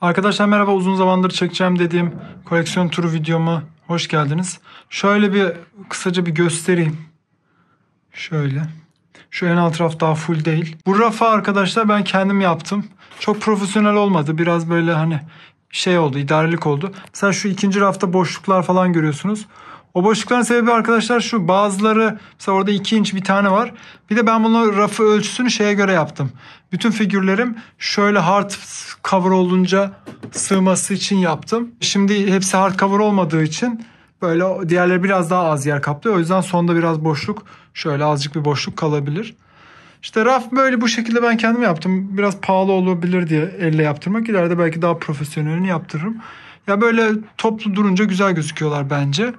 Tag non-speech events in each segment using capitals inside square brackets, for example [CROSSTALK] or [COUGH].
Arkadaşlar merhaba uzun zamandır çekeceğim dediğim koleksiyon turu videoma hoş geldiniz. Şöyle bir kısaca bir göstereyim. Şöyle. Şu en alt raf daha full değil. Bu rafa arkadaşlar ben kendim yaptım. Çok profesyonel olmadı. Biraz böyle hani şey oldu, idarelik oldu. Mesela şu ikinci rafta boşluklar falan görüyorsunuz. O boşlukların sebebi arkadaşlar şu bazıları mesela orada 2 inç bir tane var. Bir de ben bunu rafı ölçüsünü şeye göre yaptım. Bütün figürlerim şöyle hard cover olunca sığması için yaptım. Şimdi hepsi hard cover olmadığı için böyle diğerleri biraz daha az yer kaplıyor. O yüzden sonda biraz boşluk şöyle azıcık bir boşluk kalabilir. İşte raf böyle bu şekilde ben kendim yaptım. Biraz pahalı olabilir diye elle yaptırmak. İleride belki daha profesyonelini yaptırırım. Ya böyle toplu durunca güzel gözüküyorlar bence.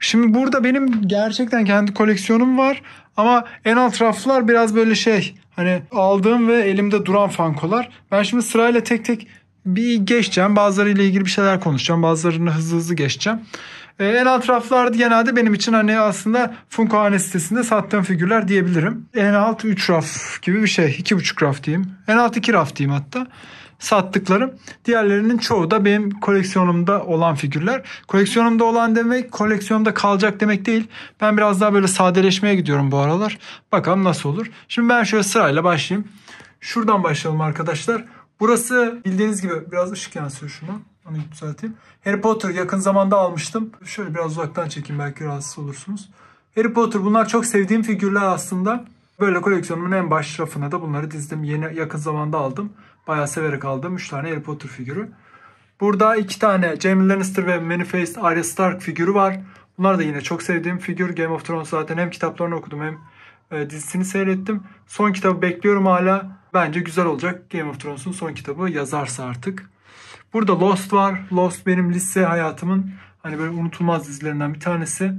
Şimdi burada benim gerçekten kendi koleksiyonum var. Ama en alt raflar biraz böyle şey hani aldığım ve elimde duran fankolar. Ben şimdi sırayla tek tek bir geçeceğim. Bazılarıyla ilgili bir şeyler konuşacağım. Bazılarını hızlı hızlı geçeceğim. Ee, en alt raflar genelde benim için hani aslında Funko hane sitesinde sattığım figürler diyebilirim. En alt 3 raf gibi bir şey. 2,5 raf diyeyim. En alt 2 raf diyeyim hatta sattıklarım. Diğerlerinin çoğu da benim koleksiyonumda olan figürler. Koleksiyonumda olan demek koleksiyonumda kalacak demek değil. Ben biraz daha böyle sadeleşmeye gidiyorum bu aralar. Bakalım nasıl olur. Şimdi ben şöyle sırayla başlayayım. Şuradan başlayalım arkadaşlar. Burası bildiğiniz gibi biraz ışık yansıyor şuna. Onu düzelteyim. Harry Potter yakın zamanda almıştım. Şöyle biraz uzaktan çekeyim belki rahatsız olursunuz. Harry Potter bunlar çok sevdiğim figürler aslında. Böyle koleksiyonumun en baş rafına da bunları dizdim. Yeni yakın zamanda aldım. Bayağı severek aldım. 3 tane Harry Potter figürü. Burada 2 tane Jaime Lannister ve Manifest Arya Stark figürü var. Bunlar da yine çok sevdiğim figür. Game of Thrones zaten hem kitaplarını okudum hem e, dizisini seyrettim. Son kitabı bekliyorum hala. Bence güzel olacak. Game of Thrones'un son kitabı yazarsa artık. Burada Lost var. Lost benim lise hayatımın hani böyle unutulmaz dizilerinden bir tanesi.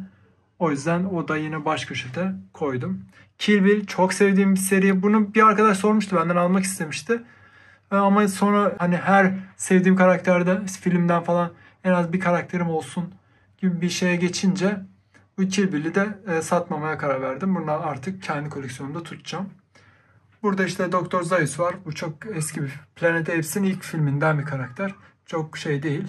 O yüzden o da yine baş köşede koydum. Kill Bill çok sevdiğim bir seri. Bunu bir arkadaş sormuştu benden almak istemişti. Ama sonra hani her sevdiğim karakterde filmden falan en az bir karakterim olsun gibi bir şeye geçince bu Kill Bill'i de e, satmamaya karar verdim. Bunu artık kendi koleksiyonumda tutacağım. Burada işte Doktor Zayus var. Bu çok eski bir Planet Apes'in ilk filminden bir karakter. Çok şey değil.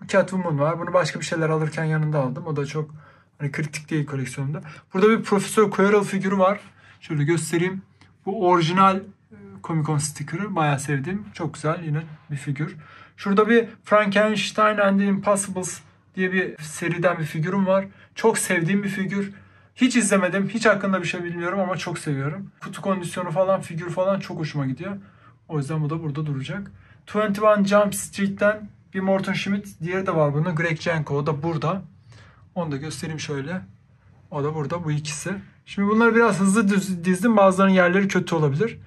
Bu Catwoman var. Bunu başka bir şeyler alırken yanında aldım. O da çok hani kritik değil koleksiyonumda. Burada bir Profesör Quirrell figürü var. Şöyle göstereyim. Bu orijinal Comic Con sticker'ı bayağı sevdiğim. Çok güzel yine bir figür. Şurada bir Frankenstein and the Impossibles diye bir seriden bir figürüm var. Çok sevdiğim bir figür. Hiç izlemedim. Hiç hakkında bir şey bilmiyorum ama çok seviyorum. Kutu kondisyonu falan, figür falan çok hoşuma gidiyor. O yüzden bu da burada duracak. 21 Jump Street'ten bir Morton Schmidt. Diğeri de var bunun. Greg Jenko. O da burada. Onu da göstereyim şöyle. O da burada. Bu ikisi. Şimdi bunları biraz hızlı dizdim. Bazılarının yerleri kötü olabilir.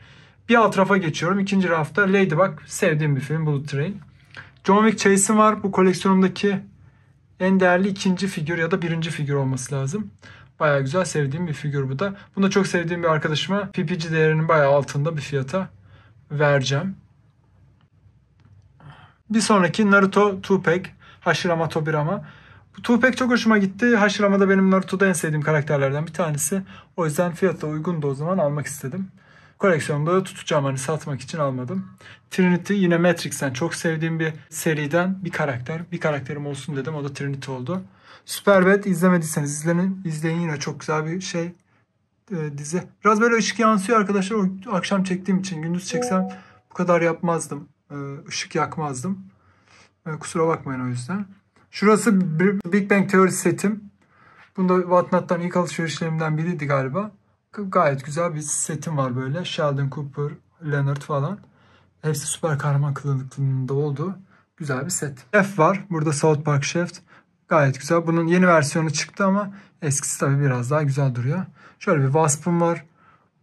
Bir alt rafa geçiyorum. İkinci rafta Ladybug sevdiğim bir film Bullet Train. John Wick Chase'im var. Bu koleksiyonumdaki en değerli ikinci figür ya da birinci figür olması lazım. Baya güzel sevdiğim bir figür bu da. Bunu da çok sevdiğim bir arkadaşıma PPG değerinin baya altında bir fiyata vereceğim. Bir sonraki Naruto Tupac. Hashirama Tobirama. Bu Tupac çok hoşuma gitti. Hashirama da benim Naruto'da en sevdiğim karakterlerden bir tanesi. O yüzden fiyatı uygundu o zaman almak istedim koleksiyonda tutacağım hani satmak için almadım. Trinity yine Matrix'ten çok sevdiğim bir seriden bir karakter. Bir karakterim olsun dedim o da Trinity oldu. Superbad izlemediyseniz izleyin. izleyin yine çok güzel bir şey e, dizi. Biraz böyle ışık yansıyor arkadaşlar. O akşam çektiğim için gündüz çeksem bu kadar yapmazdım. E, ışık yakmazdım. E, kusura bakmayın o yüzden. Şurası Big Bang Theory setim. Bunda Whatnot'tan ilk alışverişlerimden biriydi galiba. Gayet güzel bir setim var böyle. Sheldon Cooper, Leonard falan. Hepsi süper kahraman kılığında oldu. Güzel bir set. Chef var. Burada South Park Chef. Gayet güzel. Bunun yeni versiyonu çıktı ama eskisi tabii biraz daha güzel duruyor. Şöyle bir Wasp'ım var.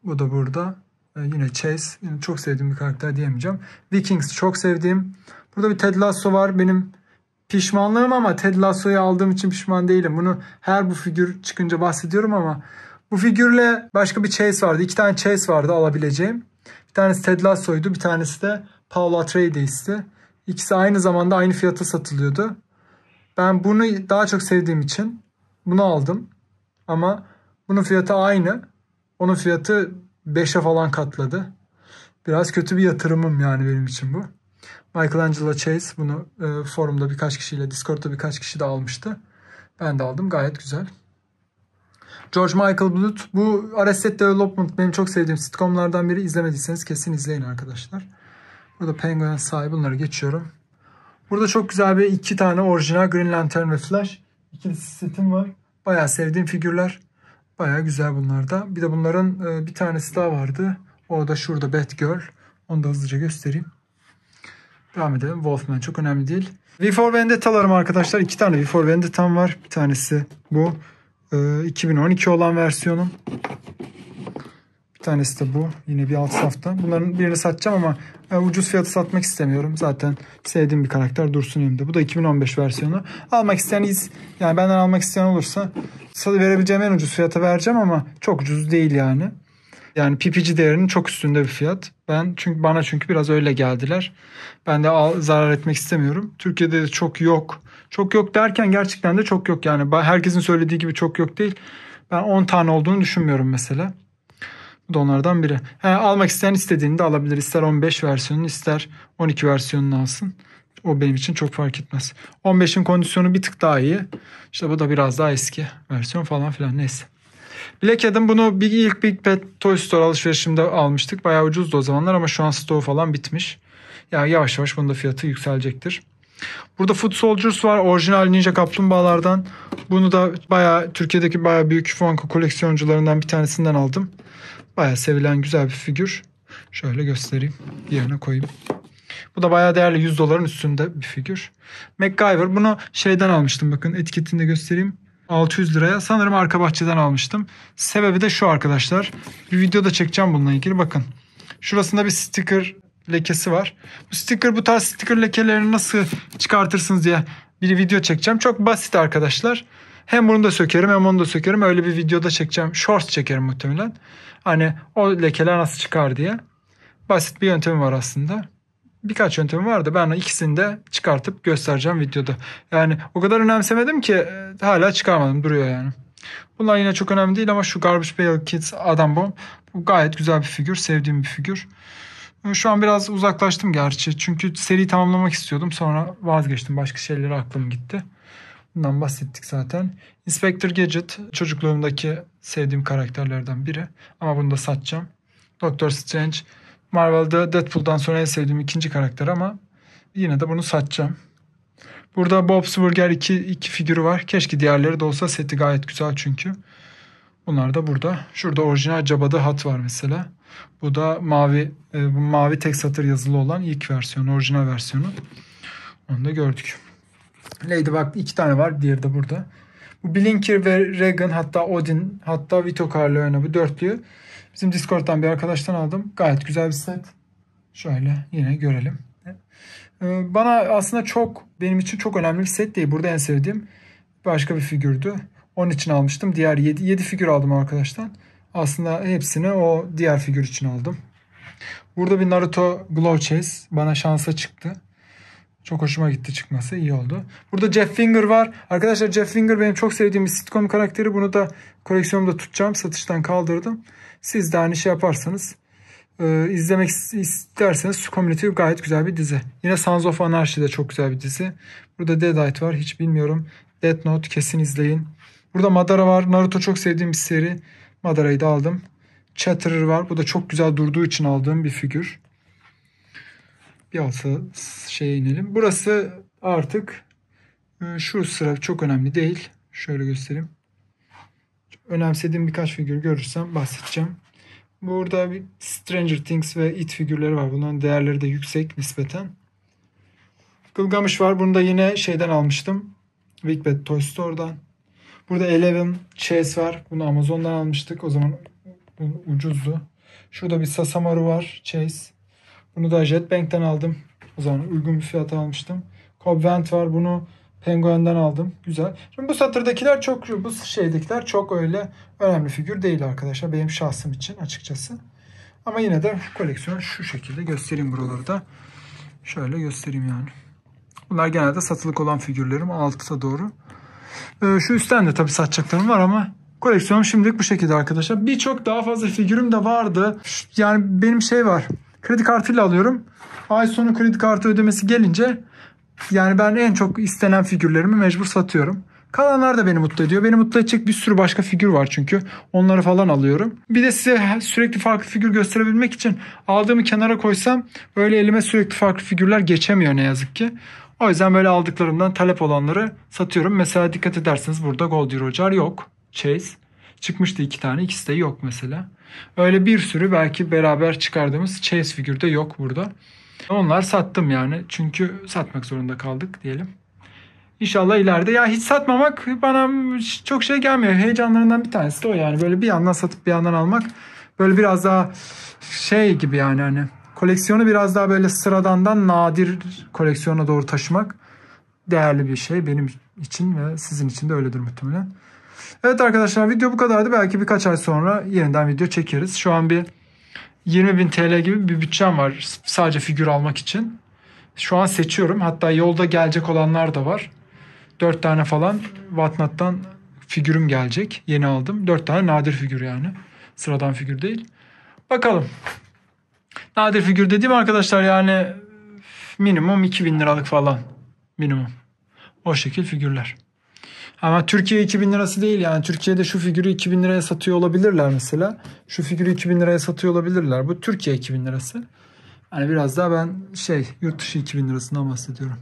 Bu da burada. Ee, yine Chase. Yine çok sevdiğim bir karakter diyemeyeceğim. Vikings çok sevdiğim. Burada bir Ted Lasso var. Benim pişmanlığım ama Ted Lasso'yu aldığım için pişman değilim. Bunu her bu figür çıkınca bahsediyorum ama bu figürle başka bir chase vardı. İki tane chase vardı alabileceğim. Bir tanesi Ted Lasso'ydu. Bir tanesi de Paul Atreides İkisi aynı zamanda aynı fiyata satılıyordu. Ben bunu daha çok sevdiğim için bunu aldım. Ama bunun fiyatı aynı. Onun fiyatı 5'e falan katladı. Biraz kötü bir yatırımım yani benim için bu. Michelangelo Chase bunu e, forumda birkaç kişiyle, Discord'da birkaç kişi de almıştı. Ben de aldım. Gayet güzel. George Michael Blood. Bu Arrested Development benim çok sevdiğim sitcomlardan biri. İzlemediyseniz kesin izleyin arkadaşlar. Burada Penguin sahibi bunları geçiyorum. Burada çok güzel bir iki tane orijinal Green Lantern ve Flash. İkilisi setim var. Bayağı sevdiğim figürler. Bayağı güzel bunlar da. Bir de bunların e, bir tanesi daha vardı. O da şurada Batgirl. Onu da hızlıca göstereyim. Devam edelim. Wolfman çok önemli değil. V for Vendetta'larım arkadaşlar. İki tane V for Vendetta'm var. Bir tanesi bu. 2012 olan versiyonum. Bir tanesi de bu. Yine bir alt safta. Bunların birini satacağım ama ucuz fiyatı satmak istemiyorum. Zaten sevdiğim bir karakter dursun elimde. Bu da 2015 versiyonu. Almak isteyen yani benden almak isteyen olursa verebileceğim en ucuz fiyata vereceğim ama çok ucuz değil yani. Yani PPG değerinin çok üstünde bir fiyat. Ben çünkü bana çünkü biraz öyle geldiler. Ben de al, zarar etmek istemiyorum. Türkiye'de de çok yok. Çok yok derken gerçekten de çok yok yani. Herkesin söylediği gibi çok yok değil. Ben 10 tane olduğunu düşünmüyorum mesela. Bu da onlardan biri. He, almak isteyen istediğini de alabilir. İster 15 versiyonunu ister 12 versiyonunu alsın. O benim için çok fark etmez. 15'in kondisyonu bir tık daha iyi. İşte bu da biraz daha eski versiyon falan filan neyse. Black Adam bunu bir ilk Big Pet Toy Store alışverişimde almıştık. Bayağı ucuzdu o zamanlar ama şu an stoğu falan bitmiş. Yani yavaş yavaş bunun da fiyatı yükselecektir. Burada Foot Soldiers var. Orijinal Ninja Kaplumbağalardan. Bunu da bayağı Türkiye'deki bayağı büyük Funko koleksiyoncularından bir tanesinden aldım. Bayağı sevilen güzel bir figür. Şöyle göstereyim. Yerine koyayım. Bu da bayağı değerli 100 doların üstünde bir figür. MacGyver bunu şeyden almıştım bakın etiketinde göstereyim. 600 liraya sanırım arka bahçeden almıştım. Sebebi de şu arkadaşlar. Bir video da çekeceğim bununla ilgili bakın. Şurasında bir sticker lekesi var. Bu sticker bu tarz sticker lekelerini nasıl çıkartırsınız diye bir video çekeceğim. Çok basit arkadaşlar. Hem bunu da sökerim hem onu da sökerim. Öyle bir videoda çekeceğim. Shorts çekerim muhtemelen. Hani o lekeler nasıl çıkar diye. Basit bir yöntemi var aslında. Birkaç yöntemi var da ben ikisini de çıkartıp göstereceğim videoda. Yani o kadar önemsemedim ki e, hala çıkarmadım duruyor yani. Bunlar yine çok önemli değil ama şu Garbage Pail Kids Adam Bomb bu gayet güzel bir figür. Sevdiğim bir figür. Şu an biraz uzaklaştım gerçi. Çünkü seri tamamlamak istiyordum. Sonra vazgeçtim. Başka şeylere aklım gitti. Bundan bahsettik zaten. Inspector Gadget çocukluğumdaki sevdiğim karakterlerden biri. Ama bunu da satacağım. Doctor Strange Marvel'da Deadpool'dan sonra en sevdiğim ikinci karakter ama yine de bunu satacağım. Burada Bob Burger iki, iki figürü var. Keşke diğerleri de olsa seti gayet güzel çünkü. Bunlar da burada. Şurada orijinal Jabba hat var mesela. Bu da mavi e, mavi tek satır yazılı olan ilk versiyon, orijinal versiyonu. Onu da gördük. Ladybug iki tane var. Diğeri de burada. Bu Blinker ve Regan hatta Odin hatta Vito Corleone bu dörtlüyü bizim Discord'dan bir arkadaştan aldım. Gayet güzel bir set. Şöyle yine görelim. E, bana aslında çok benim için çok önemli bir set değil. Burada en sevdiğim başka bir figürdü. Onun için almıştım. Diğer 7, 7 figür aldım arkadaştan. Aslında hepsini o diğer figür için aldım. Burada bir Naruto Glow Chase bana şansa çıktı. Çok hoşuma gitti çıkması. iyi oldu. Burada Jeff Finger var. Arkadaşlar Jeff Finger benim çok sevdiğim bir sitcom karakteri. Bunu da koleksiyonumda tutacağım. Satıştan kaldırdım. Siz de aynı şey yaparsanız e, izlemek isterseniz Community gayet güzel bir dizi. Yine Sons of Anarchy de çok güzel bir dizi. Burada Deadite var. Hiç bilmiyorum. Death Note kesin izleyin. Burada Madara var. Naruto çok sevdiğim bir seri. Madara'yı da aldım. Chatterer var. Bu da çok güzel durduğu için aldığım bir figür. Bir altı şeye inelim. Burası artık e, şu sıra çok önemli değil. Şöyle göstereyim. Önemsediğim birkaç figür görürsem bahsedeceğim. Burada bir Stranger Things ve It figürleri var. Bunların değerleri de yüksek nispeten. Gılgamış var. Bunu da yine şeyden almıştım. Wickbet Toy Store'dan. Burada Eleven Chase var. Bunu Amazon'dan almıştık. O zaman bu ucuzdu. Şurada bir Sasamaru var. Chase. Bunu da Jetbank'ten aldım. O zaman uygun bir fiyata almıştım. Cobvent var. Bunu Penguin'den aldım. Güzel. Şimdi bu satırdakiler çok bu şeydekiler çok öyle önemli figür değil arkadaşlar. Benim şahsım için açıkçası. Ama yine de koleksiyon şu şekilde göstereyim buraları da. Şöyle göstereyim yani. Bunlar genelde satılık olan figürlerim altta doğru. Ee, şu üstten de tabii satacaklarım var ama koleksiyonum şimdilik bu şekilde arkadaşlar. Birçok daha fazla figürüm de vardı. Yani benim şey var. Kredi kartıyla alıyorum. Ay sonu kredi kartı ödemesi gelince yani ben en çok istenen figürlerimi mecbur satıyorum. Kalanlar da beni mutlu ediyor. Beni mutlu edecek bir sürü başka figür var çünkü. Onları falan alıyorum. Bir de size sürekli farklı figür gösterebilmek için aldığımı kenara koysam böyle elime sürekli farklı figürler geçemiyor ne yazık ki. O yüzden böyle aldıklarımdan talep olanları satıyorum. Mesela dikkat ederseniz burada Goldie Roger yok. Chase. Çıkmıştı iki tane. ikisi de yok mesela. Öyle bir sürü belki beraber çıkardığımız Chase figür de yok burada. Onlar sattım yani. Çünkü satmak zorunda kaldık diyelim. İnşallah ileride ya hiç satmamak bana çok şey gelmiyor. Heyecanlarından bir tanesi de o yani. Böyle bir yandan satıp bir yandan almak böyle biraz daha şey gibi yani hani koleksiyonu biraz daha böyle sıradandan nadir koleksiyona doğru taşımak değerli bir şey benim için ve sizin için de öyledir muhtemelen. Evet arkadaşlar video bu kadardı. Belki birkaç ay sonra yeniden video çekeriz. Şu an bir 20.000 TL gibi bir bütçem var sadece figür almak için. Şu an seçiyorum. Hatta yolda gelecek olanlar da var. 4 tane falan Whatnot'tan figürüm gelecek. Yeni aldım. 4 tane nadir figür yani. Sıradan figür değil. Bakalım. Nadir figür dediğim arkadaşlar yani minimum 2000 liralık falan. Minimum. O şekil figürler. Ama Türkiye 2000 lirası değil yani. Türkiye'de şu figürü 2000 liraya satıyor olabilirler mesela. Şu figürü 2000 liraya satıyor olabilirler. Bu Türkiye 2000 lirası. Hani biraz daha ben şey yurt dışı 2000 lirasından bahsediyorum.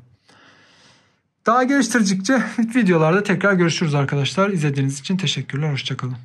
Daha geliştirdikçe [LAUGHS] videolarda tekrar görüşürüz arkadaşlar. İzlediğiniz için teşekkürler. Hoşçakalın.